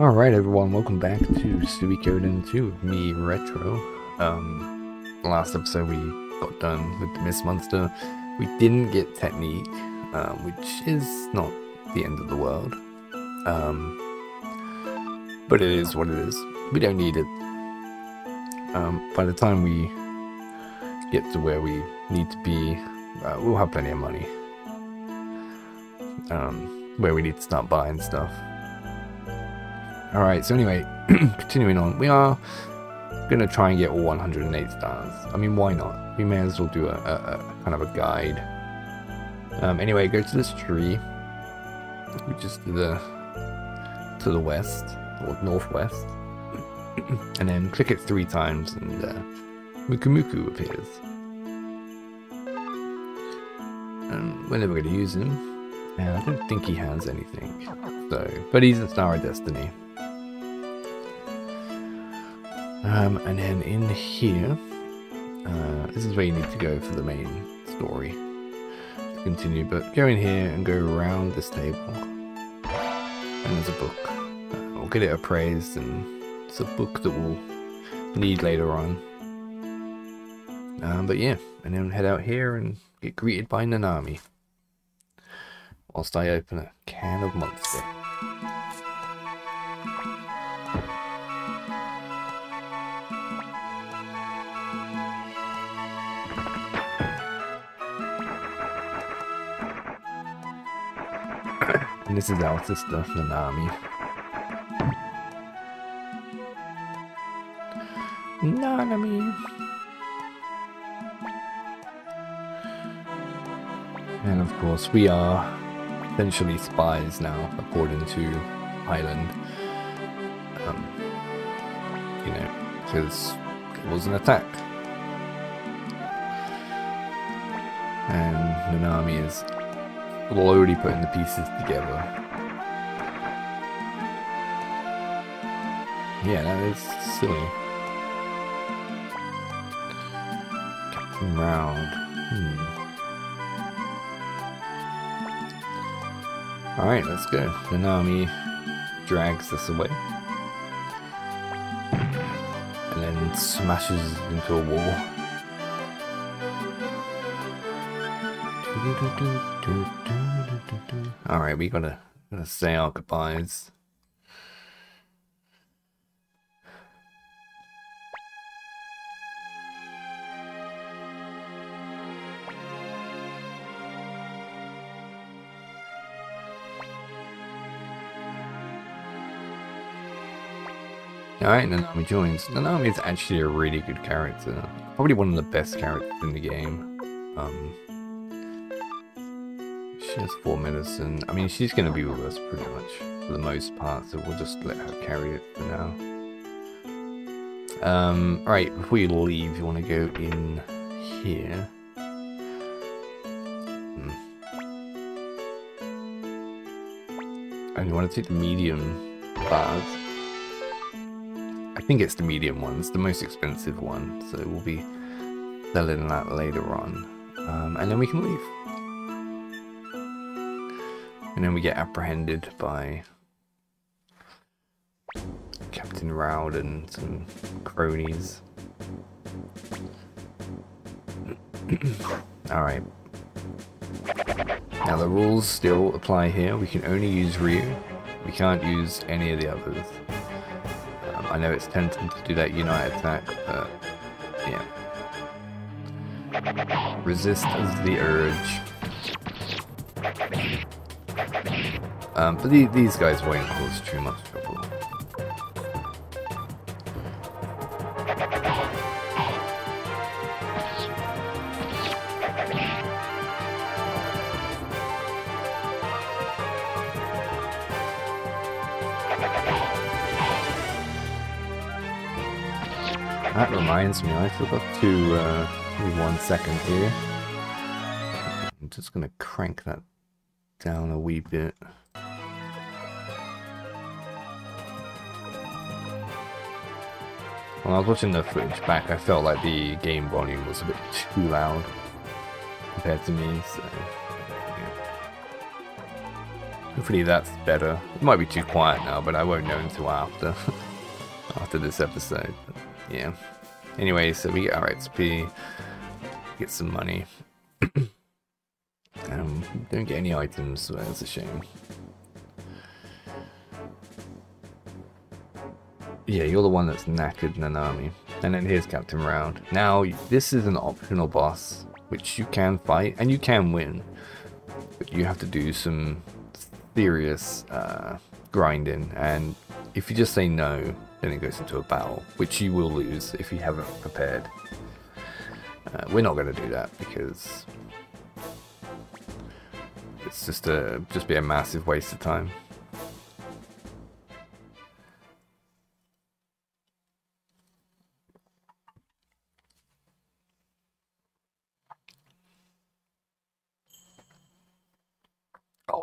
Alright everyone, welcome back to Suikoden 2 with me, Retro. Um, last episode we got done with the Mist Monster. We didn't get Technique, um, which is not the end of the world. Um, but it is what it is. We don't need it. Um, by the time we get to where we need to be, uh, we'll have plenty of money. Um, where we need to start buying stuff. Alright, so anyway, continuing on, we are going to try and get all 108 stars. I mean, why not? We may as well do a, a, a kind of a guide. Um, anyway, go to this tree, which is to the, to the west, or northwest, and then click it three times and uh, Mukumuku appears. And we're never going to use him, and I don't think he has anything. So, but he's a Star of Destiny. Um, and then in here, uh, this is where you need to go for the main story to continue. But go in here and go around this table, and there's a book. Uh, we'll get it appraised, and it's a book that we'll need later on. Um, but yeah, and then head out here and get greeted by Nanami. Whilst I open a can of Monster. And this is our sister, Nanami. Nanami. And of course, we are essentially spies now, according to Highland. Um, you know, because it was an attack. And Nanami is slowly putting the pieces together. Yeah, that is silly. Captain Rowd. Hmm. Alright, let's go. Nanami drags us away. And then smashes into a wall. Alright, we gotta, gotta say our goodbyes. Alright, Nanami joins. Nanami is actually a really good character. Probably one of the best characters in the game. Um, she has four medicine. I mean, she's going to be with us pretty much for the most part, so we'll just let her carry it for now. Um, alright, before you leave, you want to go in here. Hmm. And you want to take the medium bars. I think it's the medium one. It's the most expensive one, so we'll be selling that later on. Um, and then we can leave. And then we get apprehended by Captain Rowd and some cronies. Alright. Now the rules still apply here. We can only use Riou. We can't use any of the others. Um, I know it's tempting to do that Unite attack, but yeah. Resist the urge. Um, but the, these guys won't cause too much trouble. That reminds me, I forgot to, uh, one second here. I'm just gonna crank that down a wee bit. When I was watching the footage back, I felt like the game volume was a bit too loud compared to me, so yeah. Hopefully that's better. It might be too quiet now, but I won't know until after. after this episode. But yeah. Anyway, so we get our XP, get some money. um, don't get any items, so that's a shame. Yeah, you're the one that's knackered Nanami. And then here's Captain Rowd. Now, this is an optional boss, which you can fight, and you can win. But you have to do some serious uh, grinding, and if you just say no, then it goes into a battle, which you will lose if you haven't prepared. Uh, we're not going to do that because it's just a just be a massive waste of time.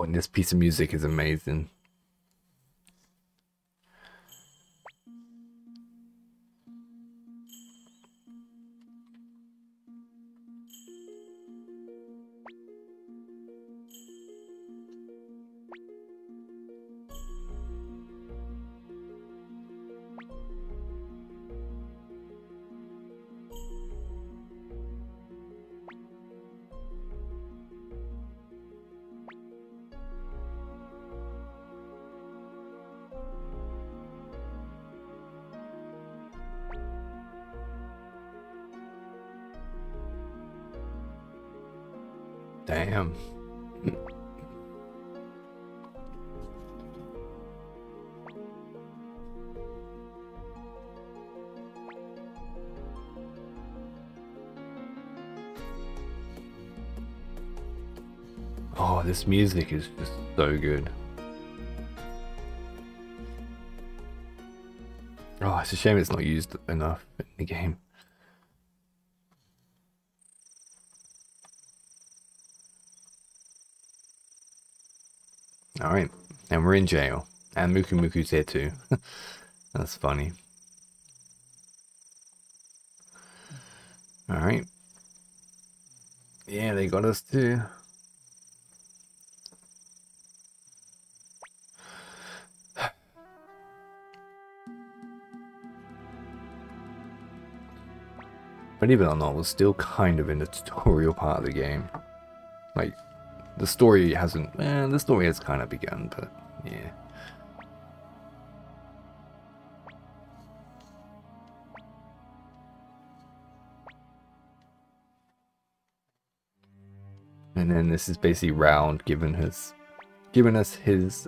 And this piece of music is amazing. Damn. Oh, this music is just so good. Oh, it's a shame it's not used enough in the game. Alright, and we're in jail. And Muku Muku's here too. That's funny. Alright. Yeah, they got us too. Believe it or not, we're still kind of in the tutorial part of the game. Like, the story hasn't. Eh, the story has kind of begun, but yeah. And then this is basically Rowd giving his, giving us his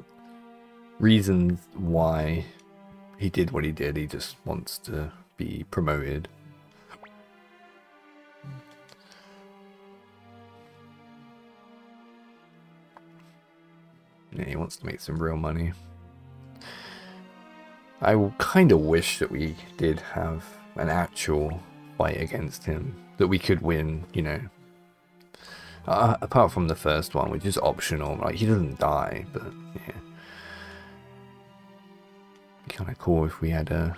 reasons why he did what he did. He just wants to be promoted. Yeah, he wants to make some real money. I kind of wish that we did have an actual fight against him that we could win, you know. Uh, apart from the first one, which is optional, like he doesn't die, but yeah. Kind of cool if we had a.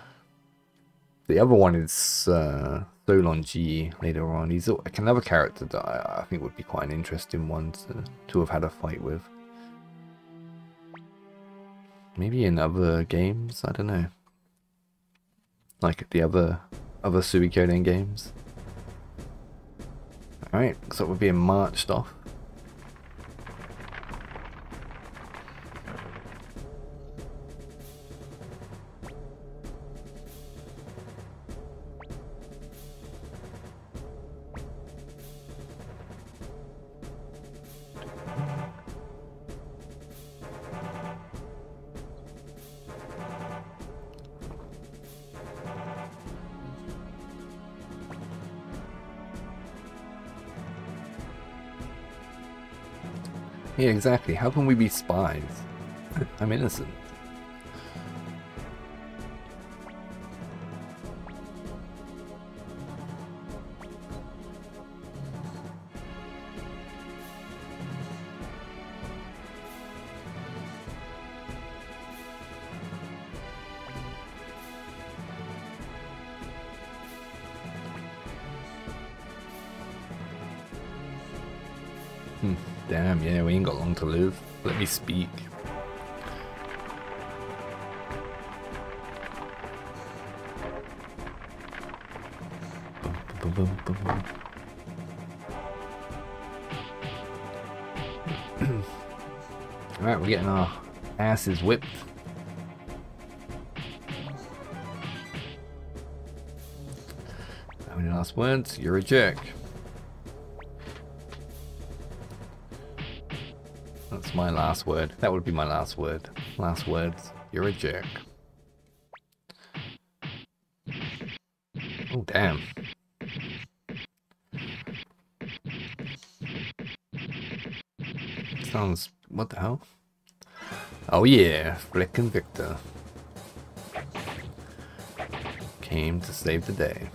The other one is uh, Solon Jee later on. He's another character that I, I think would be quite an interesting one to, to have had a fight with. Maybe in other games, I don't know. Like the other other Suikoden games. Alright, so we're being marched off. Yeah, exactly. How can we be spies? I'm innocent. Hmm. Damn, yeah, we ain't got long to live. Let me speak. Alright, we're getting our asses whipped. How many last words? You're a jerk. That's my last word. That would be my last word. Last words. You're a jerk. Oh, damn. Sounds... What the hell? Oh yeah, Flick and Victor. Came to save the day.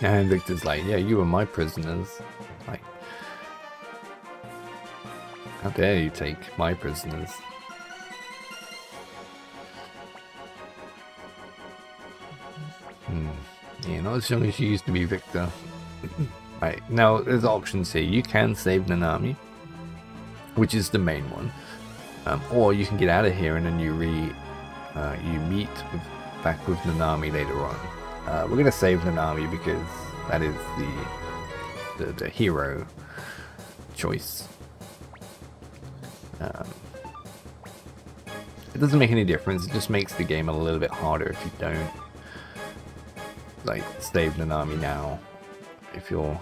And Victor's like, yeah, you were my prisoners. Like, how dare you take my prisoners? Hmm. Yeah, not as young as you used to be, Victor. right, now there's options here. You can save Nanami, which is the main one. Um, or you can get out of here and then you re uh, you meet with, back with Nanami later on. Uh, we're gonna save Nanami because that is the the, the hero choice. Um, it doesn't make any difference. It just makes the game a little bit harder if you don't like save Nanami now. If you're,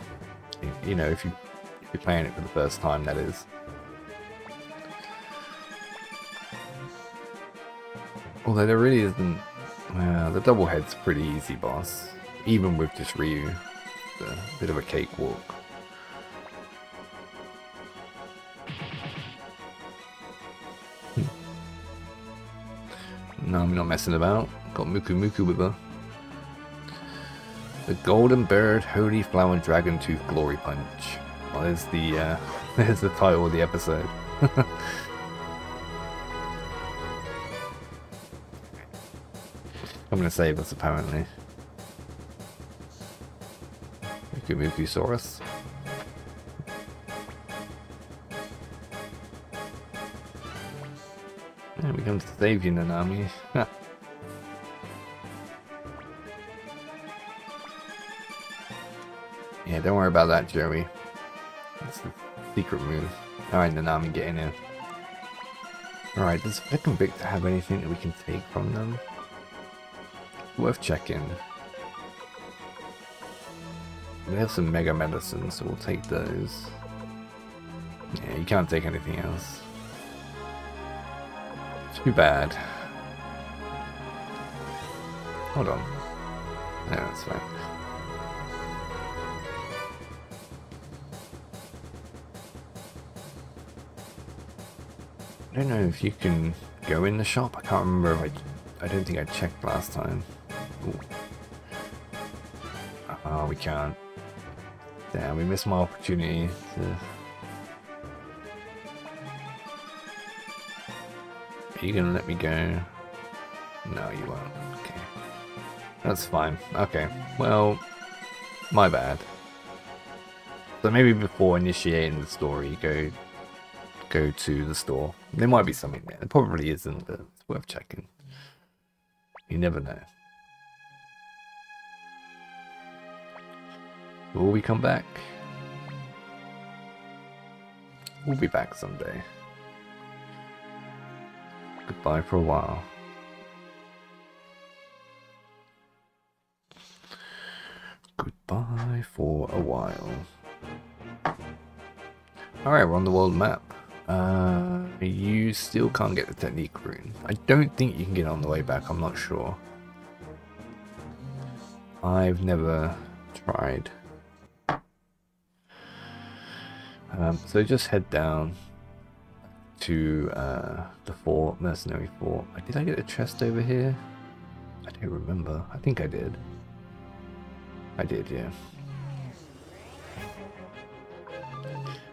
you know, if you if you're playing it for the first time, that is. Although there really isn't... Uh, the double head's pretty easy boss. Even with just Riou. A bit of a cakewalk. Hmm. no, I'm not messing about. Got Muku Muku with her. The Golden Bird Holy Flower Dragon Tooth Glory Punch. Well, there's the, uh, there's the title of the episode. I'm gonna save us apparently. Mukusaurus. And we come to save you, Nanami. yeah, don't worry about that, Jowy. That's the secret move. Alright, Nanami, getting in. Alright, does Flick and Victor have anything that we can take from them? Worth checking. We have some mega medicines, so we'll take those. Yeah, you can't take anything else. Too bad. Hold on. Yeah, that's fine. I don't know if you can go in the shop. I can't remember I... I don't think I checked last time. Ooh. Oh, we can't. Damn, we missed my opportunity to... Are you gonna let me go? No, you won't. Okay. That's fine. Okay. Well, my bad. So maybe before initiating the story, go go to the store. There might be something there. There probably isn't, but it's worth checking. You never know. Will we come back? We'll be back someday. Goodbye for a while. Goodbye for a while. Alright, we're on the world map. Uh, you still can't get the technique rune. I don't think you can get it on the way back, I'm not sure. I've never tried. Um, so just head down to uh, the fort, mercenary fort. Did I get a chest over here? I don't remember. I think I did. I did, yeah.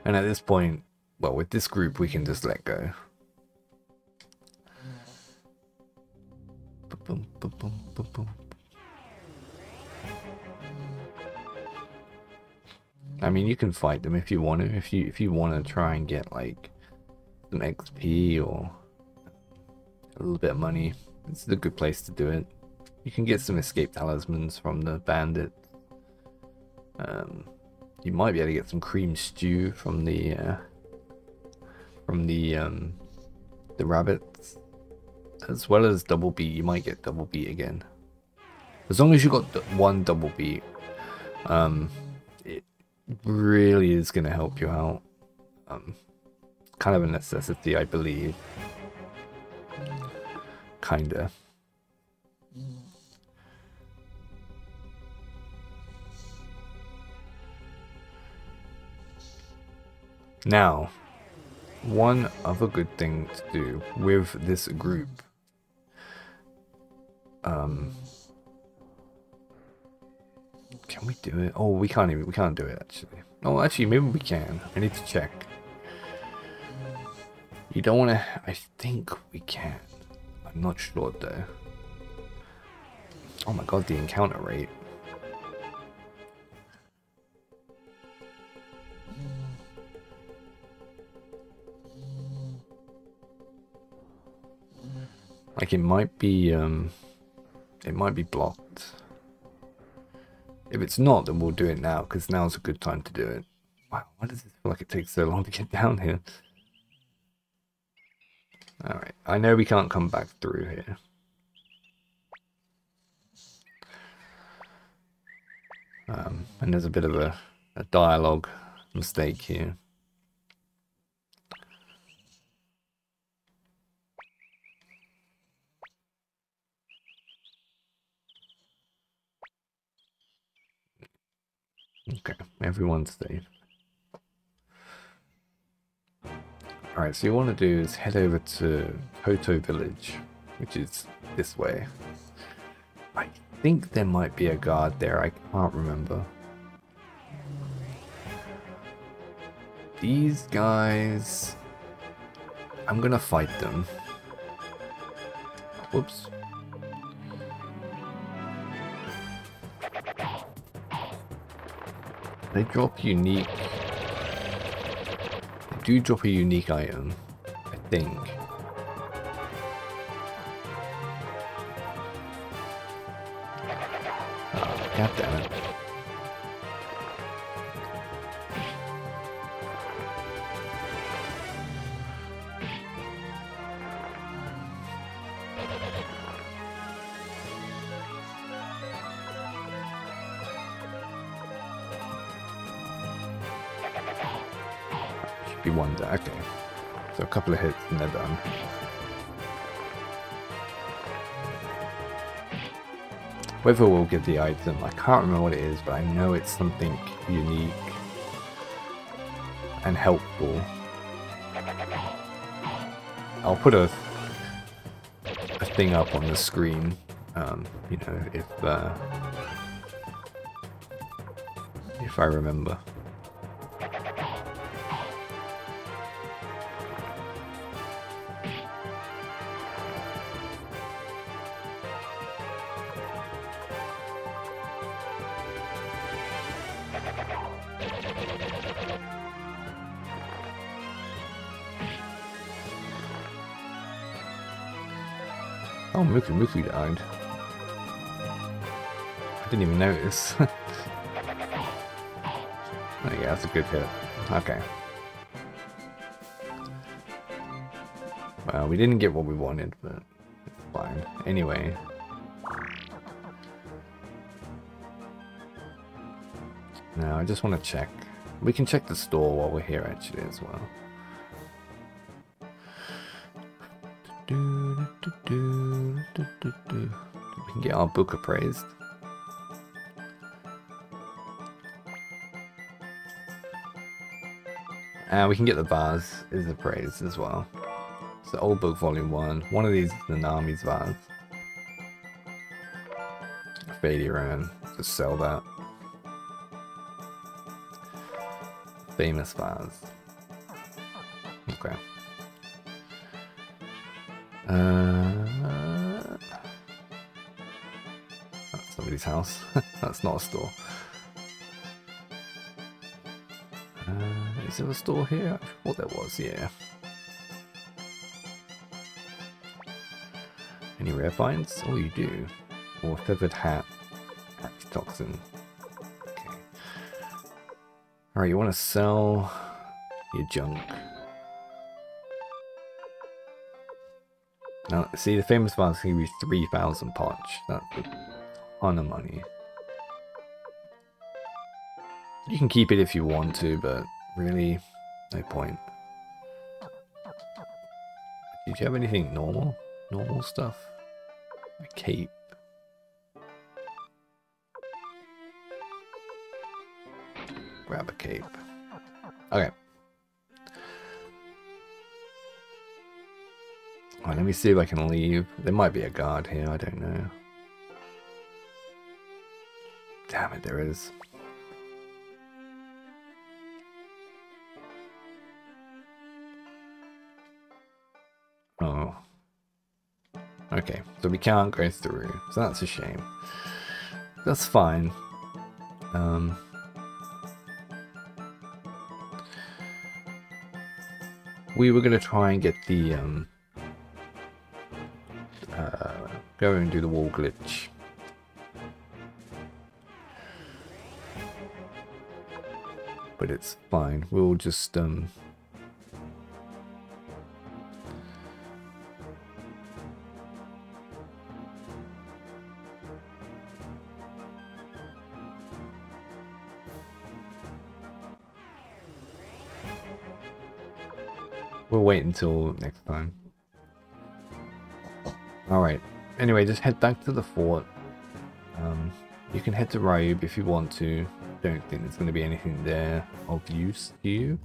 And at this point, well, with this group, we can just let go. Boom, boom, boom, I mean, you can fight them if you want to. If you if you want to try and get like some XP or a little bit of money, is a good place to do it. You can get some escape talismans from the bandits. Um, you might be able to get some cream stew from the uh, from the um, the rabbits, as well as double B. You might get double B again, as long as you got one double B. Um, really is going to help you out. Um, kind of a necessity, I believe. Kinda. Now, one other good thing to do with this group um can we do it? Oh, we can't even, we can't do it actually. Oh, actually, maybe we can. I need to check. You don't want to, I think we can. I'm not sure though. Oh my god, the encounter rate. Like it might be, um, it might be blocked. If it's not, then we'll do it now, because now's a good time to do it. Wow, why does it feel like it takes so long to get down here? Alright, I know we can't come back through here. Um, and there's a bit of a, a dialogue mistake here. Okay, everyone's safe. Alright, so you want to do is head over to Toto Village, which is this way. I think there might be a guard there, I can't remember. These guys... I'm gonna fight them. Whoops. They drop unique... They do drop a unique item, I think. Oh, God damn it. Couple of hits and they're done. Whether we'll get the item, I can't remember what it is, but I know it's something unique and helpful. I'll put a, a thing up on the screen, um, you know, if uh, if I remember. Oh, Mookie Mookie died. I didn't even notice. oh yeah, that's a good hit. Okay. Well, we didn't get what we wanted, but it's fine. Anyway. Now, I just want to check. We can check the store while we're here, actually, as well. We can get our book appraised. And we can get the vase is appraised as well. So old book volume one. One of these is the Nami's vase. Fade around. Just sell that. Famous vase. Somebody's house. that's not a store. Uh, is there a store here? I thought there was, yeah. Any rare finds? Oh, you do. Or feathered hat. Toxin. Okay. Alright, you want to sell your junk. Now, see, the famous one's to be 3,000 potch. That's ton of money. You can keep it if you want to, but really, no point. Did you have anything normal? Normal stuff? A cape. Grab a cape. Okay. Right, let me see if I can leave. There might be a guard here, I don't know. Damn it, there is. Oh. Okay, so we can't go through, so that's a shame. That's fine. Um... We were going to try and get the, um... Uh, go and do the wall glitch. But it's fine, we'll just, um... We'll wait until next time. Alright. Anyway, just head back to the fort. Um, you can head to Ryube if you want to. Don't think there's going to be anything there of use to you.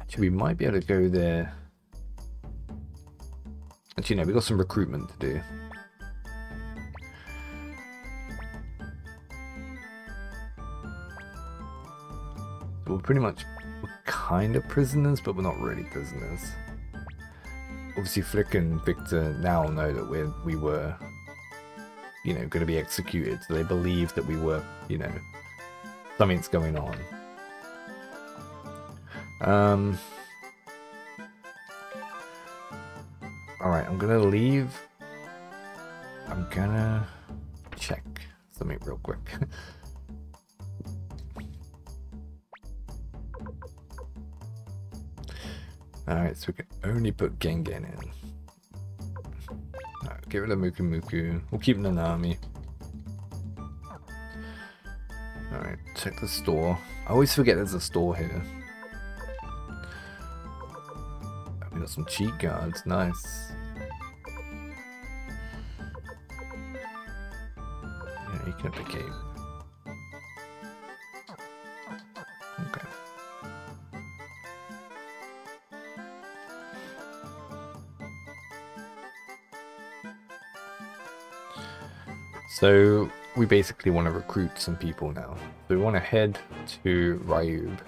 Actually, we might be able to go there. Actually, no, we've got some recruitment to do. we're pretty much kind of prisoners, but we're not really prisoners. Obviously, Flick and Victor now know that we we were, you know, going to be executed. So they believe that we were, you know, something's going on. Um. All right, I'm gonna leave. I'm gonna check something real quick. Alright, so we can only put Gengen in. Get rid of Muku Muku. We'll keep Nanami. Alright, check the store. I always forget there's a store here. We got some cheat guards, nice. So we basically want to recruit some people now. So we want to head to Ryube